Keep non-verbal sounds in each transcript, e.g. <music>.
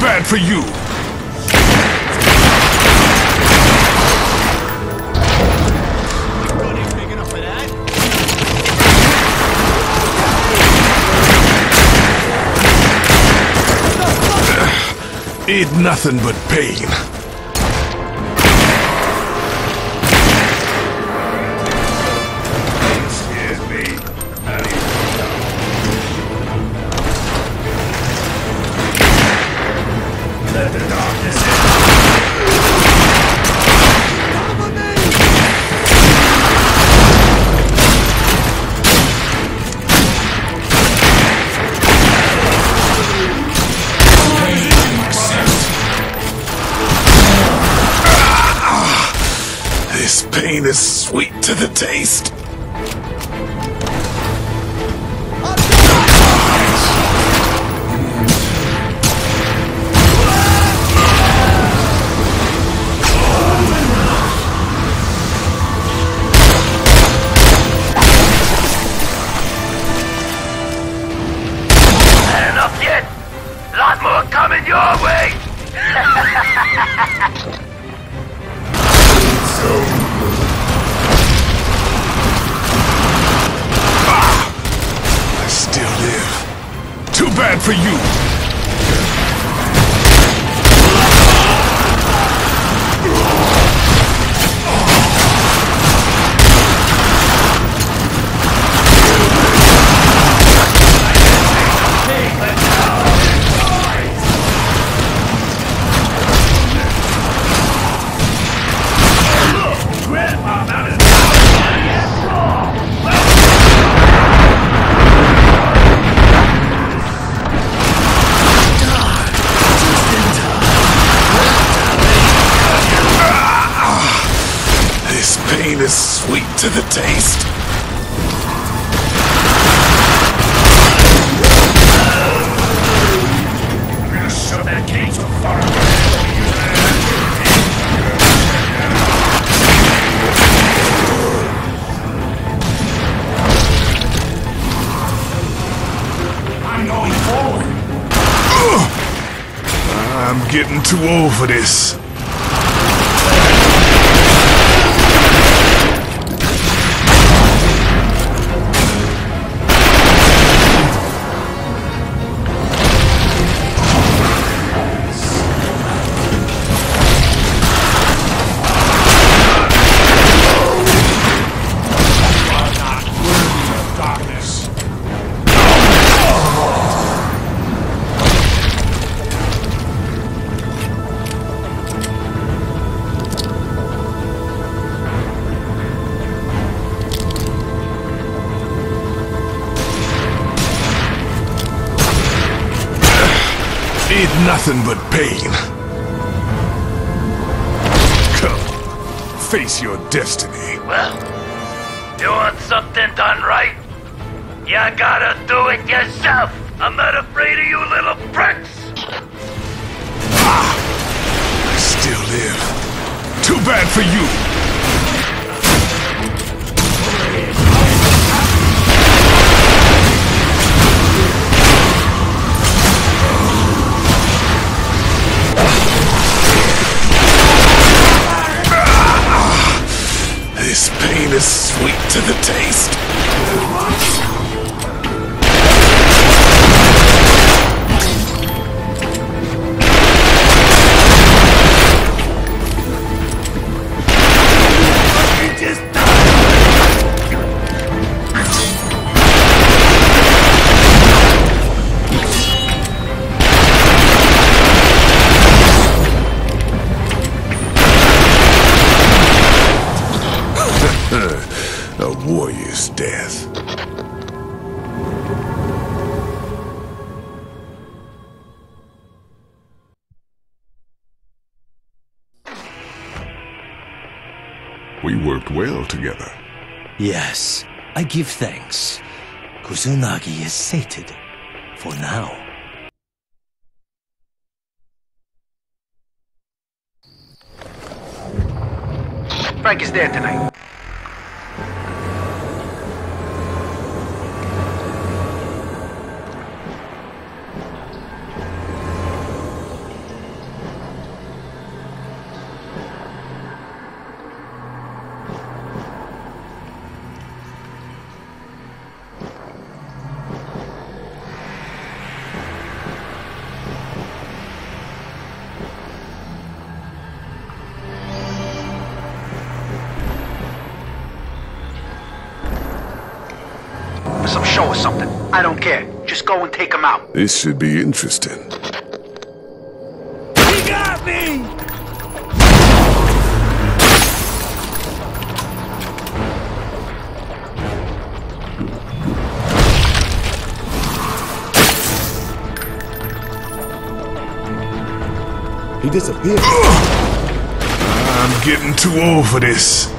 bad for you! Eat nothing but pain. Pain is sweet to the taste. Enough yet? Lot more coming your way. <laughs> I still live. Too bad for you. To the taste. I'm gonna shove that cage so far. I'm going forward. I'm getting too old for this. Nothing but pain. Come, face your destiny. Well, you want something done right? You gotta do it yourself. I'm not afraid of you little pricks. Ah, I still live. Too bad for you. To the taste. Well together. Yes, I give thanks. Kusunagi is sated. For now. Frank is there tonight. Show or something. I don't care. Just go and take him out. This should be interesting. He got me! He disappeared. I'm getting too old for this.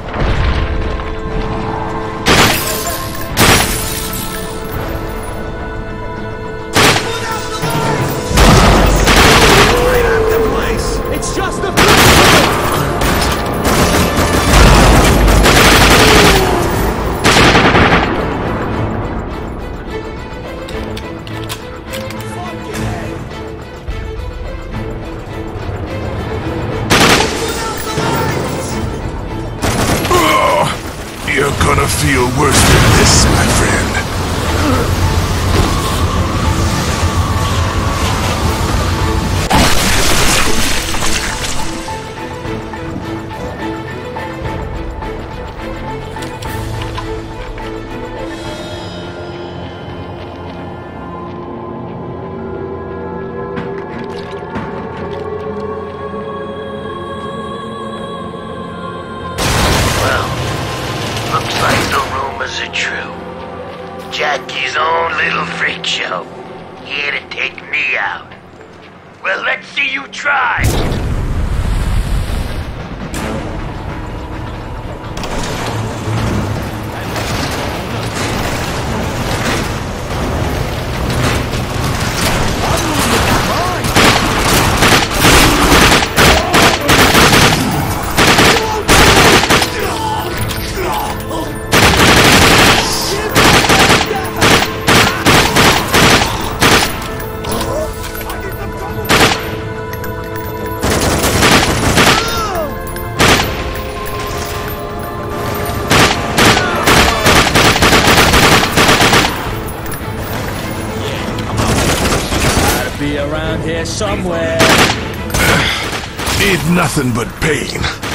Feel worse than this, my friend. Looks like rumors are true. Jackie's own little freak show. Here to take me out. Well, let's see you try! Somewhere. Need nothing but pain.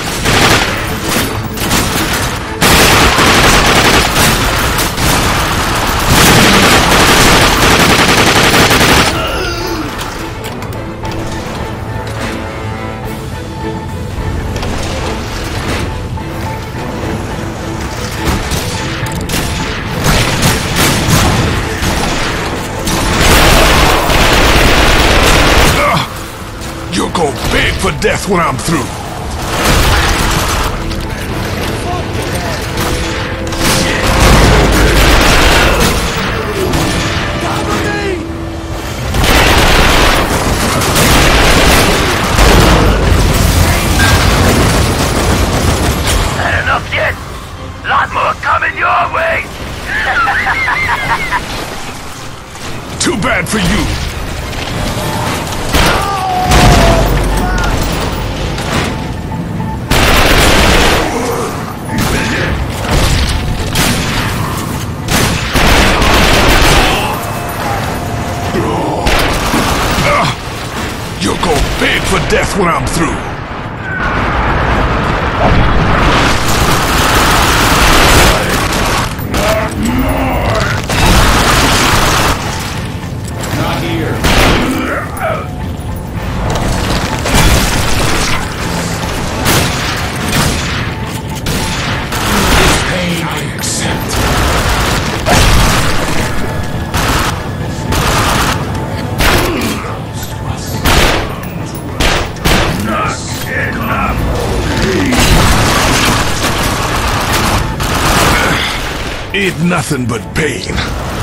For death when I'm through. Death when I'm through. Eat nothing but pain.